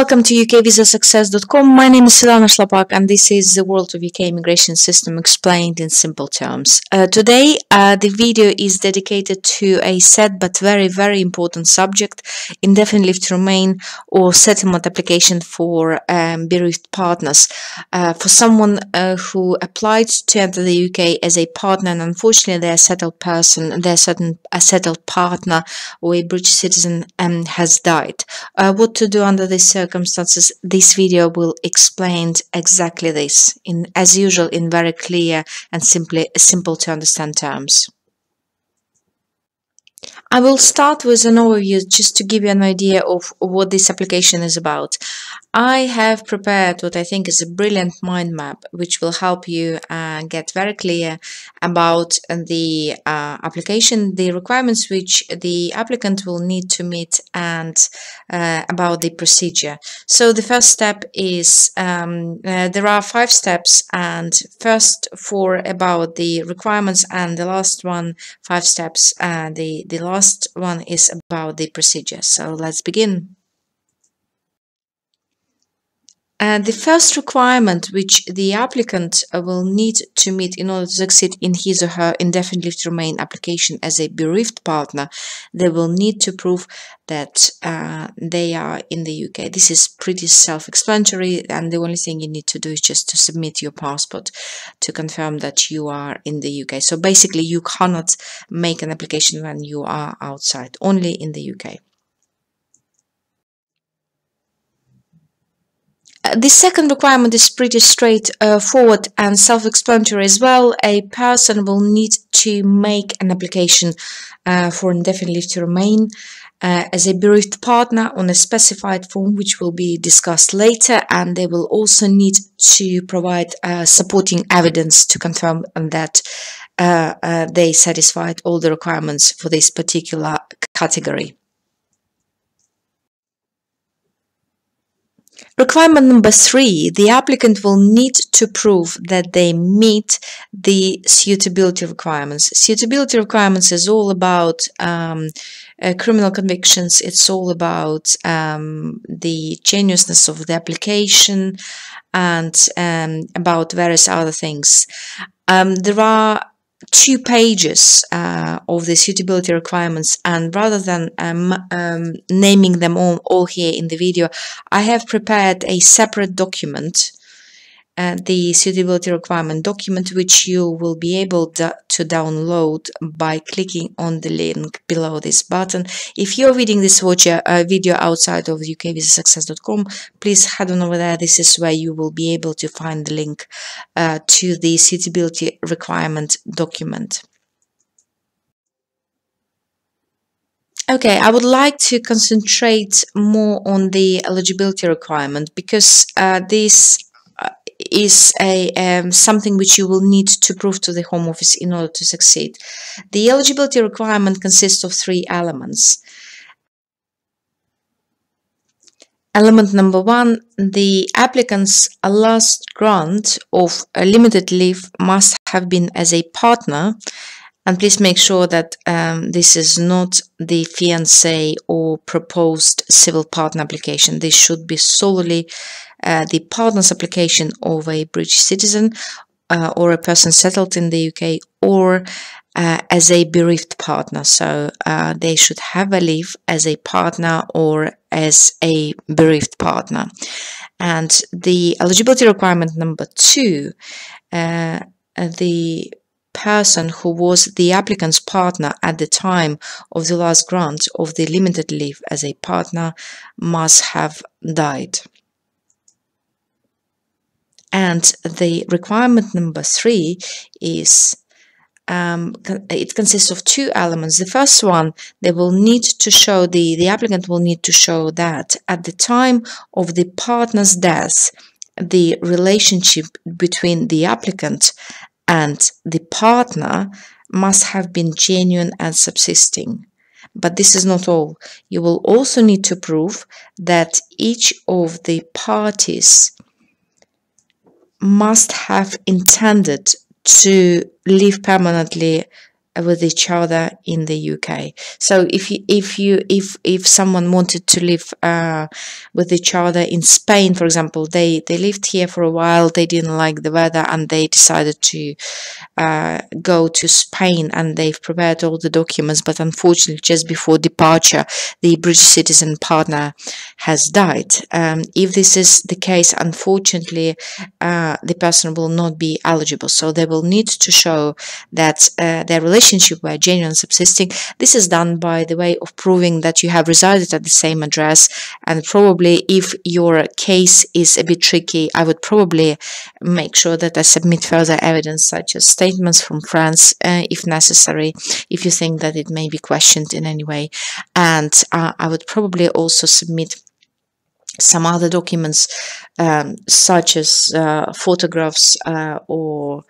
And welcome to ukvisasuccess.com. My name is Svitlana Shlapak and this is the world of UK immigration system explained in simple terms. Uh, today uh, the video is dedicated to a sad but very very important subject, indefinite leave to remain or settlement application for um, bereaved partners. Uh, for someone uh, who applied to enter the UK as a partner and unfortunately they're a settled person, they're certain a settled partner or a British citizen um, has died. Uh, what to do under these circumstances, this video will explain exactly this, in as usual, in very clear and simply simple to understand terms. I will start with an overview just to give you an idea of what this application is about. I have prepared what I think is a brilliant mind map which will help you uh, get very clear about the uh, application, the requirements which the applicant will need to meet and uh, about the procedure. So the first step is um, uh, there are five steps and first for about the requirements and the last one five steps uh, the the last one is about the procedure. So let's begin. And the first requirement which the applicant uh, will need to meet in order to succeed in his or her indefinite to remain application as a bereaved partner, they will need to prove that uh, they are in the UK. This is pretty self-explanatory and the only thing you need to do is just to submit your passport to confirm that you are in the UK. So basically you cannot make an application when you are outside, only in the UK. The second requirement is pretty straightforward uh, and self-explanatory as well. A person will need to make an application uh, for indefinite leave to remain uh, as a bereaved partner on a specified form which will be discussed later and they will also need to provide uh, supporting evidence to confirm that uh, uh, they satisfied all the requirements for this particular category. Requirement number three, the applicant will need to prove that they meet the suitability requirements. Suitability requirements is all about um, uh, criminal convictions, it's all about um, the genuineness of the application and um, about various other things. Um, there are two pages uh, of the suitability requirements and rather than um, um, naming them all, all here in the video I have prepared a separate document uh, the suitability requirement document which you will be able to, download by clicking on the link below this button. If you're reading this uh, video outside of ukvisasuccess.com, please head on over there. This is where you will be able to find the link uh, to the suitability requirement document. Okay, I would like to concentrate more on the eligibility requirement because uh, this is a um, something which you will need to prove to the Home Office in order to succeed. The eligibility requirement consists of three elements. Element number one, the applicant's last grant of a limited leave must have been as a partner and please make sure that um, this is not the fiancé or proposed civil partner application. This should be solely uh, the partner's application of a British citizen uh, or a person settled in the UK or uh, as a bereaved partner. So uh, they should have a leave as a partner or as a bereaved partner. And the eligibility requirement number two, uh, the person who was the applicant's partner at the time of the last grant of the limited leave as a partner must have died. And the requirement number three is um, it consists of two elements. The first one, they will need to show the, the applicant will need to show that at the time of the partner's death, the relationship between the applicant and the partner must have been genuine and subsisting. But this is not all. You will also need to prove that each of the parties must have intended to live permanently with each other in the UK. So if you if you if if someone wanted to live uh, with each other in Spain, for example, they they lived here for a while, they didn't like the weather, and they decided to uh, go to Spain, and they've prepared all the documents, but unfortunately, just before departure, the British citizen partner has died. Um, if this is the case, unfortunately, uh, the person will not be eligible. So they will need to show that uh, their relationship were genuine subsisting. This is done by the way of proving that you have resided at the same address. And probably if your case is a bit tricky, I would probably make sure that I submit further evidence such as statements from friends uh, if necessary, if you think that it may be questioned in any way. And uh, I would probably also submit some other documents um, such as uh, photographs uh, or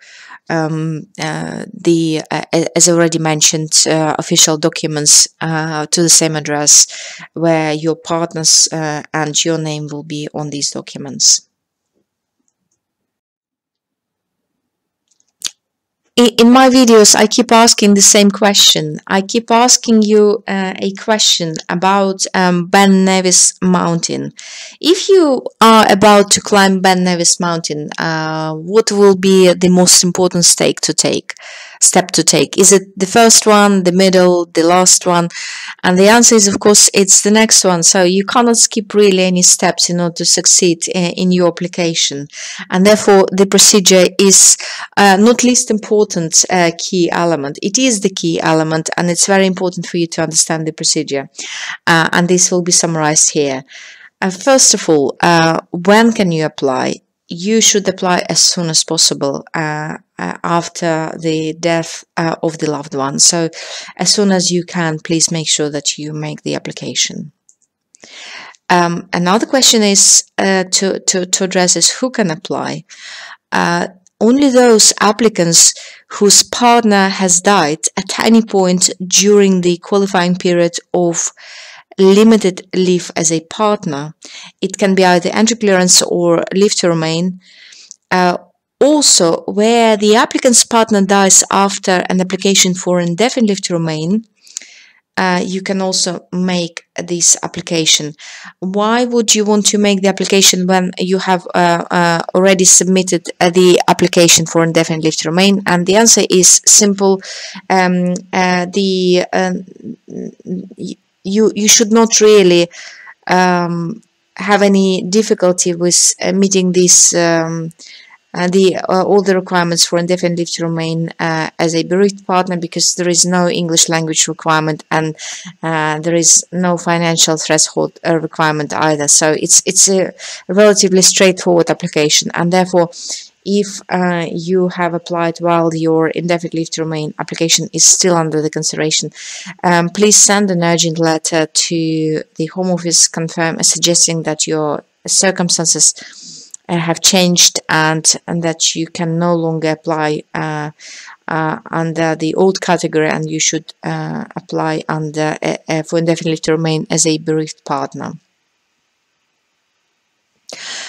um, uh, the uh, as already mentioned uh, official documents uh, to the same address where your partners and your name will be on these documents. In my videos i keep asking the same question. I keep asking you uh, a question about um, ben nevis mountain. If you are about to climb ben nevis mountain uh, what will be the most important stake to take step to take? Is it the first one, the middle, the last one? And the answer is, of course, it's the next one. So you cannot skip really any steps in order to succeed uh, in your application. And therefore, the procedure is uh, not least important uh, key element. It is the key element, and it's very important for you to understand the procedure. Uh, and this will be summarized here. Uh, first of all, uh, when can you apply? you should apply as soon as possible uh, uh, after the death uh, of the loved one. So, as soon as you can, please make sure that you make the application. Um, another question is uh, to, to, to address is who can apply? Uh, only those applicants whose partner has died at any point during the qualifying period of limited leave as a partner. It can be either entry clearance or leave to remain. Also, where the applicant's partner dies after an application for indefinite leave to remain, uh, you can also make this application. Why would you want to make the application when you have uh, uh, already submitted uh, the application for indefinite leave to remain? And the answer is simple. Um, uh, the um, you you should not really um, have any difficulty with uh, meeting this. um, uh, the uh, all the requirements for indefinite leave to remain uh, as a bereaved partner because there is no English language requirement and uh, there is no financial threshold uh, requirement either. So it's it's a relatively straightforward application and therefore if uh, you have applied while your indefinite leave to remain application is still under the consideration, um, please send an urgent letter to the Home Office confirm suggesting that your circumstances have changed and, and that you can no longer apply uh, uh, under the old category and you should uh, apply under for indefinite to remain as a bereaved partner.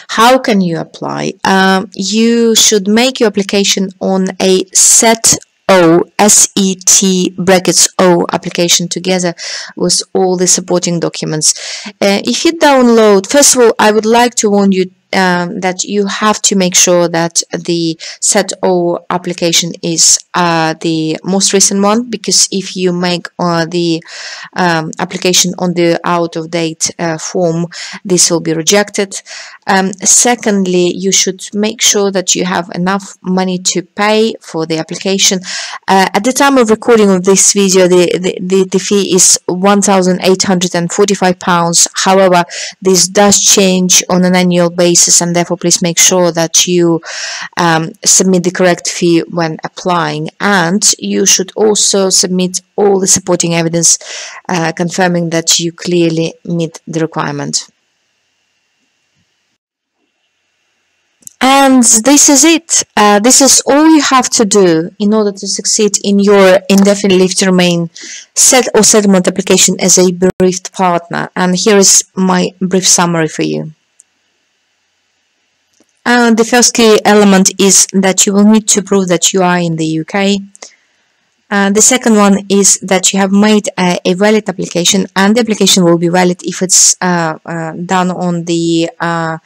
How can you apply? Um, you should make your application on a set O, S-E-T brackets O application together with all the supporting documents. Uh, if you download, first of all, I would like to warn you um, that you have to make sure that the set O application is uh, the most recent one because if you make uh, the um, application on the out of date uh, form this will be rejected. Um, secondly you should make sure that you have enough money to pay for the application. Uh, at the time of recording of this video the, the, the, the fee is 1,845 pounds. However this does change on an annual basis basis and therefore please make sure that you um, submit the correct fee when applying and you should also submit all the supporting evidence uh, confirming that you clearly meet the requirement. And this is it. Uh, this is all you have to do in order to succeed in your indefinite leave to remain set or settlement application as a bereaved partner. And here is my brief summary for you. Uh, the first key element is that you will need to prove that you are in the UK. Uh, the second one is that you have made a, a, valid application and the application will be valid if it's uh, uh, done on the uh,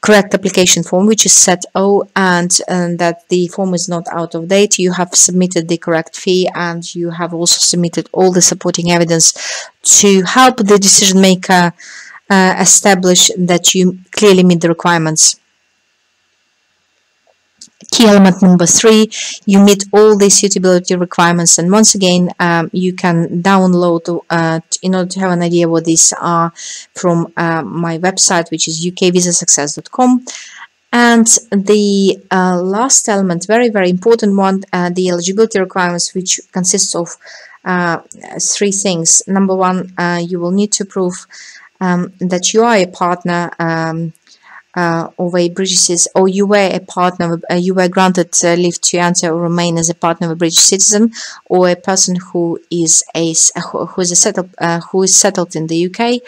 correct application form which is set O and, and, that the form is not out of date. You have submitted the correct fee and you have also submitted all the supporting evidence to help the decision maker uh, establish that you clearly meet the requirements key element number three, you meet all the suitability requirements. And once again, um, you can download uh, in order to have an idea what these are from uh, my website, which is ukvisasuccess.com. And the uh, last element, very, very important one, uh, the eligibility requirements, which consists of uh, three things. Number one, uh, you will need to prove um, that you are a partner um, uh, a British or you were a partner, uh, you were granted uh, leave to enter or remain as a partner of a British citizen, or a person who is a who is a settled uh, who is settled in the UK,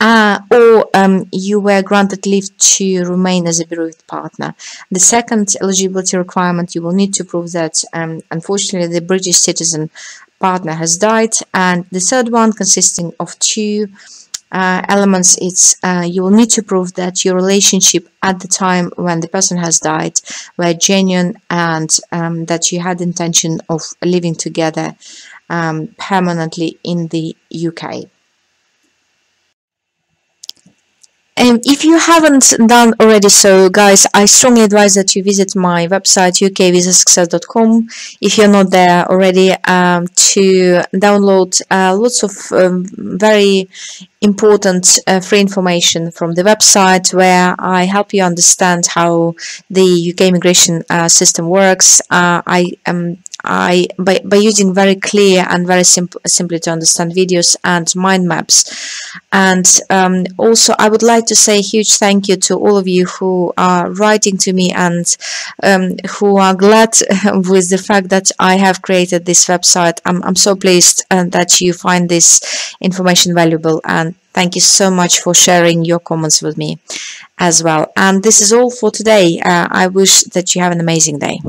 uh, or um, you were granted leave to remain as a bereaved partner. The second eligibility requirement, you will need to prove that, um, unfortunately, the British citizen partner has died, and the third one, consisting of two uh, elements it's uh, you will need to prove that your relationship at the time when the person has died were genuine and um, that you had intention of living together um, permanently in the UK. And if you haven't done already so, guys, I strongly advise that you visit my website, ukvisasuccess.com, if you're not there already, um, to download uh, lots of um, very important uh, free information from the website where I help you understand how the UK immigration uh, system works. Uh, I am I by, by using very clear and very simple simply to understand videos and mind maps and um, also I would like to say a huge thank you to all of you who are writing to me and um, who are glad with the fact that I have created this website I'm, I'm so pleased uh, that you find this information valuable and Thank you so much for sharing your comments with me as well. And this is all for today. Uh, I wish that you have an amazing day.